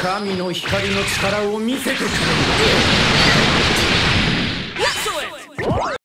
神の光の力を見せてくれ